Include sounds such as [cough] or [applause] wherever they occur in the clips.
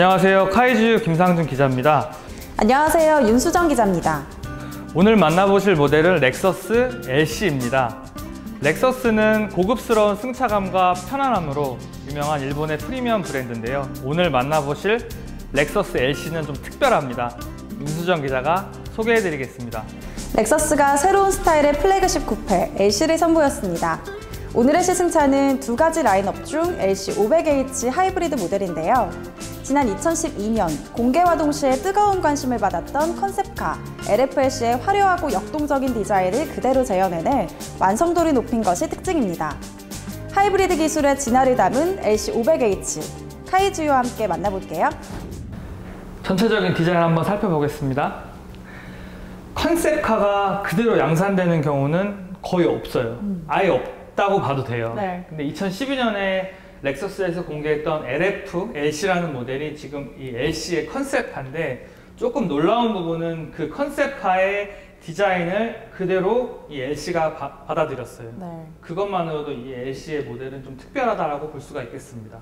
안녕하세요. 카이즈 김상준 기자입니다. 안녕하세요. 윤수정 기자입니다. 오늘 만나보실 모델은 렉서스 LC입니다. 렉서스는 고급스러운 승차감과 편안함으로 유명한 일본의 프리미엄 브랜드인데요. 오늘 만나보실 렉서스 LC는 좀 특별합니다. 윤수정 기자가 소개해드리겠습니다. 렉서스가 새로운 스타일의 플래그십 쿠페 LC를 선보였습니다. 오늘의 시승차는 두 가지 라인업 중 LC 500H 하이브리드 모델인데요. 지난 2012년 공개와 동시에 뜨거운 관심을 받았던 컨셉카 LFLC의 화려하고 역동적인 디자인을 그대로 재현해내 완성도를 높인 것이 특징입니다. 하이브리드 기술의 진화를 담은 LC 500H 카이즈유와 함께 만나볼게요. 전체적인 디자인 한번 살펴보겠습니다. 컨셉카가 그대로 양산되는 경우는 거의 없어요. 아예 없다고 봐도 돼요. 네. 근데 2012년에 렉서스에서 공개했던 LF, LC라는 모델이 지금 이 LC의 컨셉카인데 조금 놀라운 부분은 그 컨셉카의 디자인을 그대로 이 LC가 받아들였어요. 네. 그것만으로도 이 LC의 모델은 좀 특별하다라고 볼 수가 있겠습니다.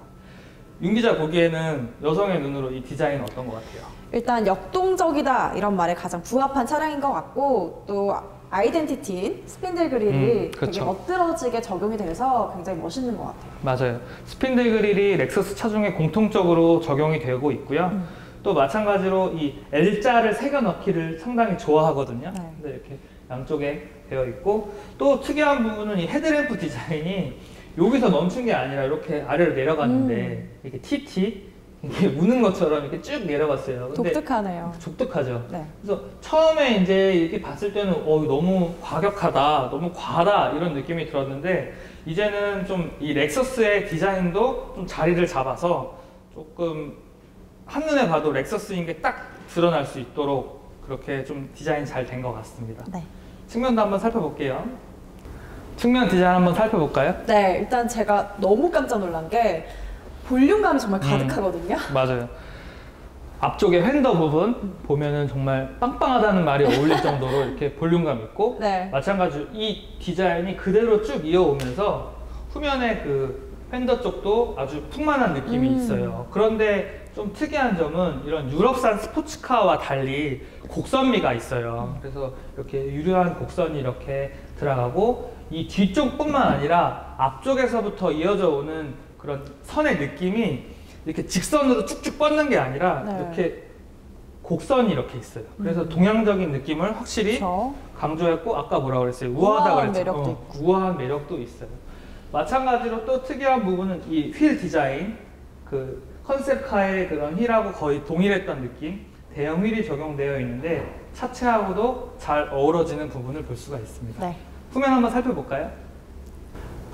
윤 기자 보기에는 여성의 눈으로 이 디자인 어떤 것 같아요? 일단 역동적이다 이런 말에 가장 부합한 차량인 것 같고 또 아이덴티티인 spindle grille이 음, 되게 그쵸. 멋들어지게 적용이 돼서 굉장히 멋있는 것 같아요. 맞아요. spindle grille이 렉서스 차 중에 공통적으로 적용이 되고 있고요. 음. 또 마찬가지로 이 L자를 새겨 넣기를 상당히 좋아하거든요. 네. 근데 이렇게 양쪽에 되어 있고 또 특이한 부분은 이 헤드램프 디자인이 여기서 멈춘 게 아니라 이렇게 아래로 내려갔는데 음. 이렇게 TT 이게 우는 것처럼 이렇게 쭉 내려갔어요. 독특하네요. 독특하죠. 네. 그래서 처음에 이제 이렇게 봤을 때는 어 너무 과격하다, 너무 과다 이런 느낌이 들었는데 이제는 좀 이 렉서스의 디자인도 좀 자리를 잡아서 조금 한눈에 봐도 렉서스인 게 딱 드러날 수 있도록 그렇게 좀 디자인 잘 된 것 같습니다. 네. 측면도 한번 살펴볼게요. 측면 디자인 한번 살펴볼까요? 네, 일단 제가 너무 깜짝 놀란 게 볼륨감이 정말 가득하거든요. 맞아요. 앞쪽에 휀더 부분 보면은 정말 빵빵하다는 말이 어울릴 정도로 이렇게 볼륨감 있고 [laughs] 네. 마찬가지로 이 디자인이 그대로 쭉 이어오면서 후면에 그 휀더 쪽도 아주 풍만한 느낌이 음. 있어요. 그런데 좀 특이한 점은 이런 유럽산 스포츠카와 달리 곡선미가 있어요. 그래서 이렇게 유려한 곡선이 이렇게 들어가고 이 뒤쪽뿐만 아니라 앞쪽에서부터 이어져 오는 그런 선의 느낌이 이렇게 직선으로 쭉쭉 뻗는 게 아니라 네. 이렇게 곡선이 이렇게 있어요. 그래서 동양적인 느낌을 확실히 그렇죠. 강조했고 아까 뭐라 그랬어요? 우아하다 우아한 그랬죠. 매력도 어, 우아한 매력도 있어요. 마찬가지로 또 특이한 부분은 이 휠 디자인, 그 컨셉카의 그런 휠하고 거의 동일했던 느낌, 대형 휠이 적용되어 있는데 차체하고도 잘 어우러지는 부분을 볼 수가 있습니다. 네. 후면 한번 살펴볼까요?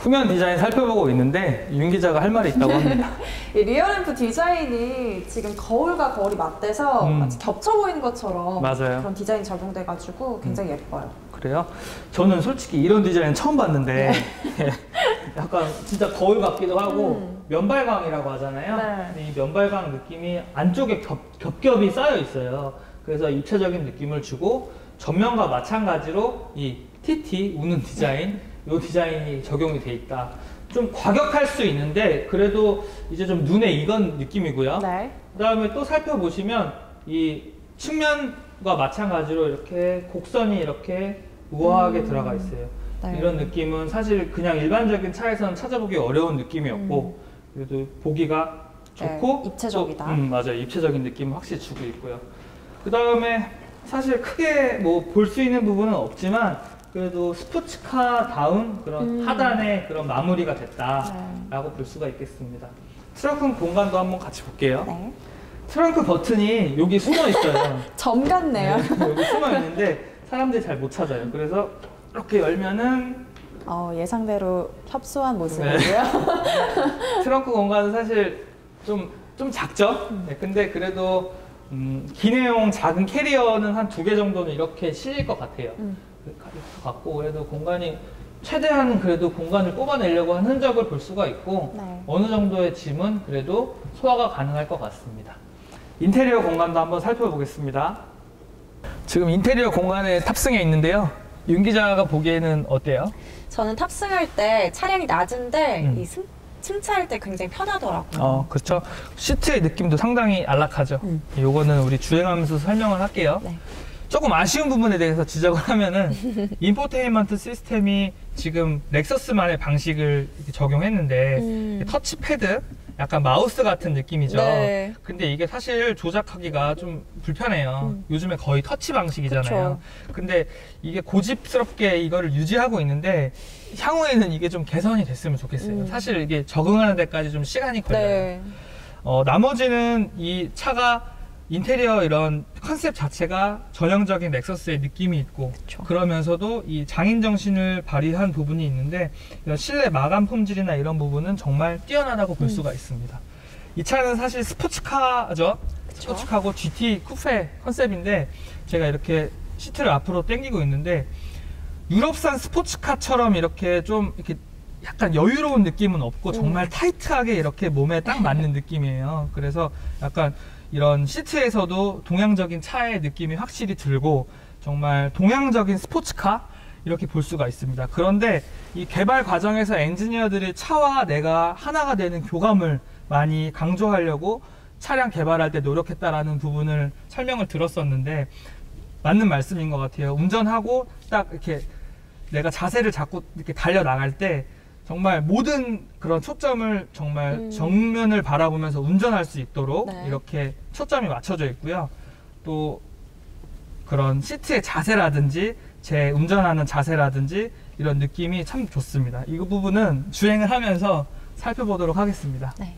후면 디자인 살펴보고 있는데 윤 기자가 할 말이 있다고 합니다. [laughs] 이 rear lamp 디자인이 지금 거울과 거울이 맞대서 음. 마치 겹쳐 보이는 것처럼 맞아요. 그런 디자인이 적용돼가지고 굉장히 예뻐요. 그래요? 저는 솔직히 이런 디자인 처음 봤는데 [laughs] 약간 진짜 거울 같기도 하고 음. 면발광이라고 하잖아요. 네. 이 면발광 느낌이 안쪽에 겹, 겹겹이 쌓여 있어요. 그래서 입체적인 느낌을 주고 전면과 마찬가지로 이 TT 우는 디자인, 이 디자인이 적용이 돼 있다. 좀 과격할 수 있는데 그래도 이제 좀 눈에 익은 느낌이고요. 네. 그다음에 또 살펴보시면 이 측면과 마찬가지로 이렇게 곡선이 이렇게 우아하게 음. 들어가 있어요. 네. 이런 느낌은 사실 그냥 일반적인 차에서는 찾아보기 어려운 느낌이었고 그래도 보기가 네, 좋고 입체적이다. 또, 음, 맞아요. 입체적인 느낌을 확실히 주고 있고요. 그다음에 사실 크게 뭐 볼 수 있는 부분은 없지만 그래도 스포츠카 다운 그런 음. 하단의 그런 마무리가 됐다라고 볼 수가 있겠습니다. 트렁크 공간도 한번 같이 볼게요. 네. 트렁크 버튼이 여기 숨어 있어요. [laughs] 점 같네요. 네, 여기 숨어 있는데 사람들이 잘 못 찾아요. 그래서 이렇게 열면은 어, 예상대로 협소한 네. 모습이고요. [laughs] 트렁크 공간은 사실 좀, 좀 작죠? 네, 근데 그래도 음, 기내용 작은 캐리어는 한 두 개 정도는 이렇게 실릴 것 같아요. 음. 그 같고 그래도 공간이 최대한 그래도 공간을 뽑아내려고 한 흔적을 볼 수가 있고 네. 어느 정도의 짐은 그래도 소화가 가능할 것 같습니다. 인테리어 공간도 한번 살펴보겠습니다. 지금 인테리어 공간에 탑승해 있는데요. 윤 기자가 보기에는 어때요? 저는 탑승할 때 차량이 낮은데 음. 이 승, 침차할 때 굉장히 편하더라고요. 어, 그렇죠. 시트의 느낌도 상당히 안락하죠. 음. 요거는 우리 주행하면서 설명을 할게요. 네. 조금 아쉬운 부분에 대해서 지적을 하면은 [laughs] 인포테인먼트 시스템이 지금 렉서스만의 방식을 적용했는데 음. 터치패드 약간 마우스 같은 느낌이죠. 네. 근데 이게 사실 조작하기가 좀 불편해요. 음. 요즘에 거의 터치 방식이잖아요. 근데 이게 고집스럽게 이거를 유지하고 있는데 향후에는 이게 좀 개선이 됐으면 좋겠어요. 음. 사실 이게 적응하는 데까지 좀 시간이 걸려요. 네. 어, 나머지는 이 차가 인테리어 이런 컨셉 자체가 전형적인 렉서스의 느낌이 있고 그쵸. 그러면서도 이 장인 정신을 발휘한 부분이 있는데 이런 실내 마감 품질이나 이런 부분은 정말 뛰어나다고 볼 음. 수가 있습니다. 이 차는 사실 스포츠카죠. 그쵸. 스포츠카고 GT 쿠페 컨셉인데 제가 이렇게 시트를 앞으로 당기고 있는데 유럽산 스포츠카처럼 이렇게 좀 이렇게 약간 여유로운 느낌은 없고 정말 타이트하게 이렇게 몸에 딱 맞는 느낌이에요. 그래서 약간 이런 시트에서도 동양적인 차의 느낌이 확실히 들고 정말 동양적인 스포츠카 이렇게 볼 수가 있습니다. 그런데 이 개발 과정에서 엔지니어들이 차와 내가 하나가 되는 교감을 많이 강조하려고 차량 개발할 때 노력했다라는 부분을 설명을 들었었는데 맞는 말씀인 것 같아요. 운전하고 딱 이렇게 내가 자세를 잡고 이렇게 달려 나갈 때 정말 모든 그런 초점을 정말 음. 정면을 바라보면서 운전할 수 있도록 네. 이렇게 초점이 맞춰져 있고요. 또 그런 시트의 자세라든지 제 운전하는 자세라든지 이런 느낌이 참 좋습니다. 이 부분은 주행을 하면서 살펴보도록 하겠습니다. 네.